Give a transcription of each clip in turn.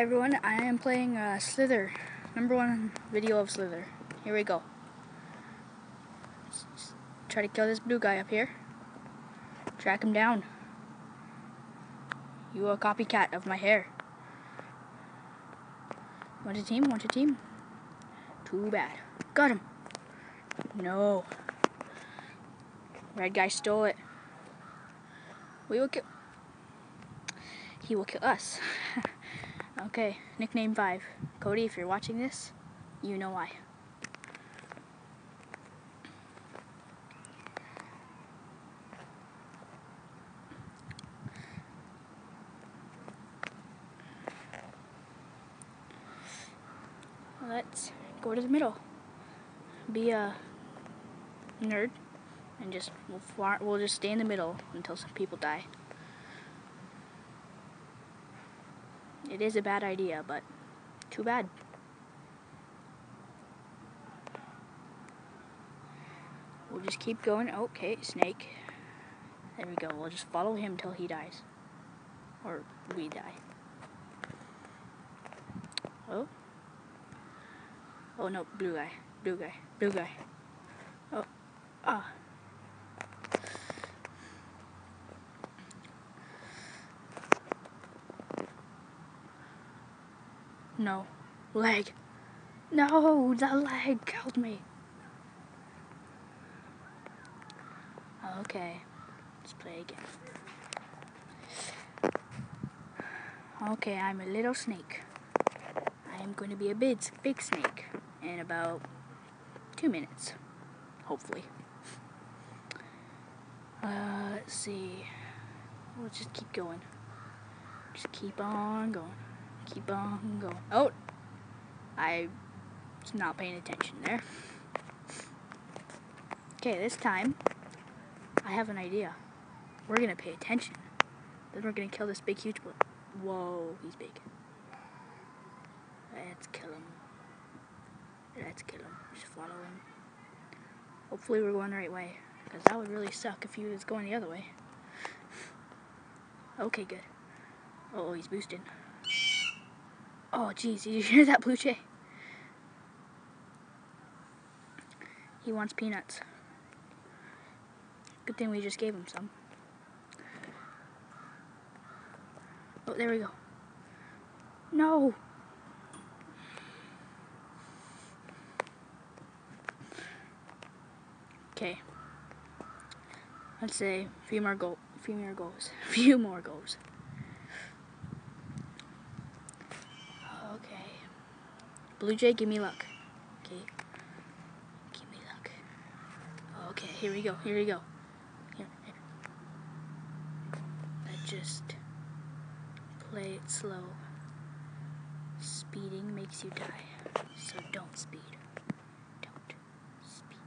everyone. I am playing uh, Slither. Number one video of Slither. Here we go. Let's try to kill this blue guy up here. Track him down. You a copycat of my hair. Want a team? Want a team? Too bad. Got him. No. Red guy stole it. We will kill. He will kill us. okay, nickname 5. Cody, if you're watching this, you know why. Let's go to the middle. Be a nerd and just we'll, we'll just stay in the middle until some people die. It is a bad idea, but too bad. We'll just keep going. Okay, snake. There we go. We'll just follow him till he dies. Or we die. Oh. Oh no, blue guy. Blue guy. Blue guy. Oh. Ah. No. Lag. No, the lag killed me. Okay. Let's play again. Okay, I'm a little snake. I am going to be a big, big snake in about two minutes, hopefully. Uh, let's see. We'll just keep going. Just keep on going. Keep on going. Oh! I was not paying attention there. Okay, this time, I have an idea. We're gonna pay attention. Then we're gonna kill this big, huge one. Whoa, he's big. Let's kill him. Let's kill him. Just follow him. Hopefully we're going the right way. Because that would really suck if he was going the other way. Okay, good. oh, he's boosting. Oh, jeez, did you hear that, Blue Jay? He wants peanuts. Good thing we just gave him some. Oh, there we go. No! Okay. Let's say a few more goal, few more goals, few more goals. Blue Jay, give me luck. Okay. Give me luck. Okay, here we go. Here we go. Here, here. I just play it slow. Speeding makes you die. So don't speed. Don't speed.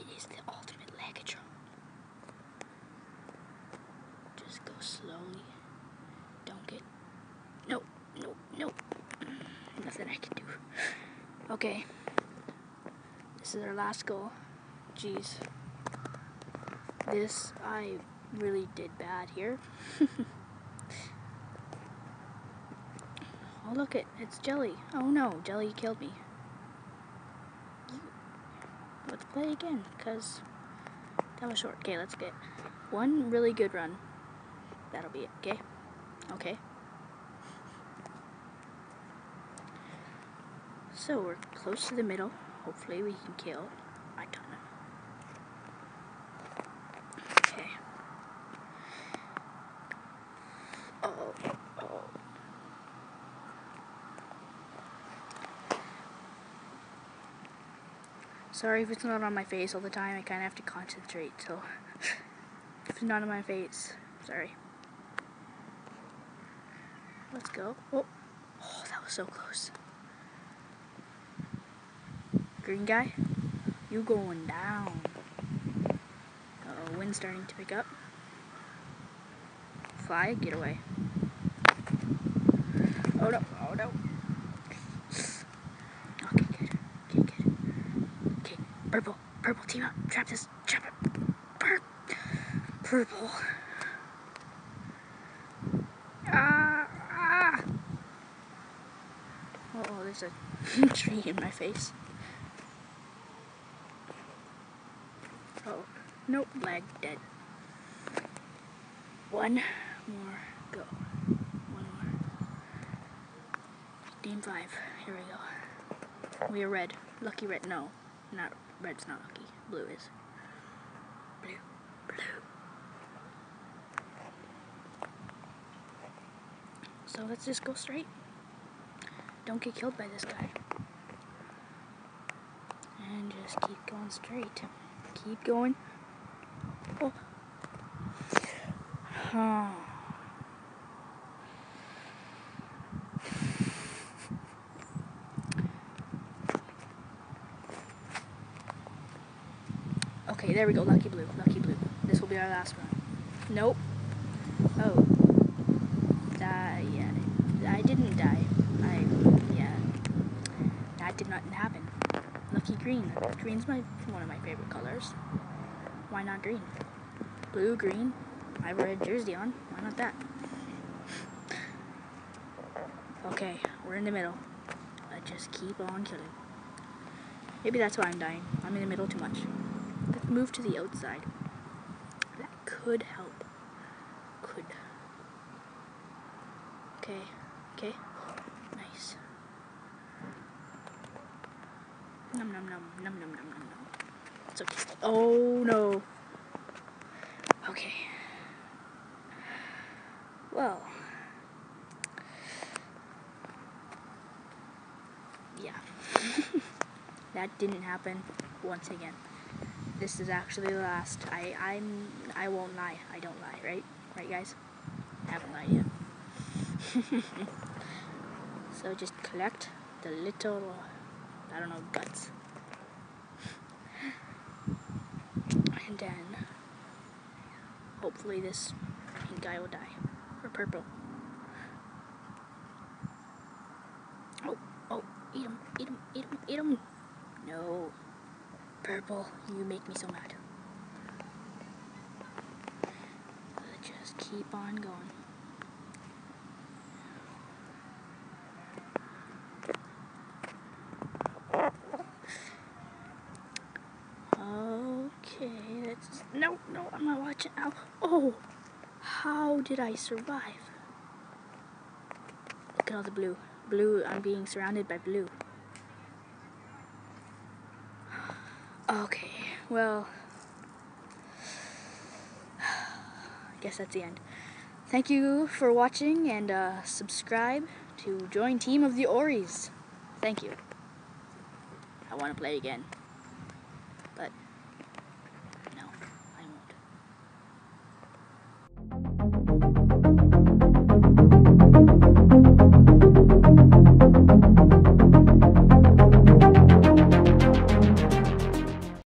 It is the ultimate Legatron. Just go slowly. Don't get... No, no, no nothing I can do. Okay. This is our last goal. Jeez. This, I really did bad here. oh, look it. It's Jelly. Oh no, Jelly killed me. Let's play again, because that was short. Okay, let's get one really good run. That'll be it, okay? Okay. So we're close to the middle. Hopefully we can kill. I don't know. Okay. Oh, oh, oh. Sorry if it's not on my face all the time. I kind of have to concentrate. So if it's not on my face, sorry. Let's go. Oh, oh that was so close. Green guy, you going down. Uh oh, wind starting to pick up. Fly, get away. Oh no, oh no. Okay, good. Okay, good. Okay, purple, purple, team up. Trap this, trap it. Pur purple. Ah, ah. there's a tree in my face. Oh, nope, lag dead. One more go. One more. Game five. Here we go. We are red. Lucky red. No, not red's not lucky. Blue is. Blue. Blue. So let's just go straight. Don't get killed by this guy. And just keep going straight. Keep going. Oh. Huh. Okay, there we go. Lucky blue. Lucky blue. This will be our last one. Nope. Oh. Die. Yeah. I didn't die. I. Yeah. That did not happen. Lucky green. Green's my one of my favorite colors. Why not green? Blue, green. I have a red jersey on. Why not that? Okay, we're in the middle. Let's just keep on killing. Maybe that's why I'm dying. I'm in the middle too much. Let's move to the outside. That could help. Could. Okay. Okay. Num num num num num num num num. It's okay. Oh no. Okay. Well. Yeah. that didn't happen once again this is actually the last. I I'm I won't lie. I don't lie, right? Right, guys? I haven't lied yet. so just collect the little, I don't know, guts. And then, hopefully this pink guy will die. Or purple. Oh, oh, eat him, eat him, eat him, eat him. No. Purple, you make me so mad. Just keep on going. Okay, let's. No, no, I'm not watching. Ow. Oh, how did I survive? Look at all the blue. Blue, I'm being surrounded by blue. Okay, well, I guess that's the end. Thank you for watching and uh, subscribe to join Team of the Ories. Thank you want to play again. But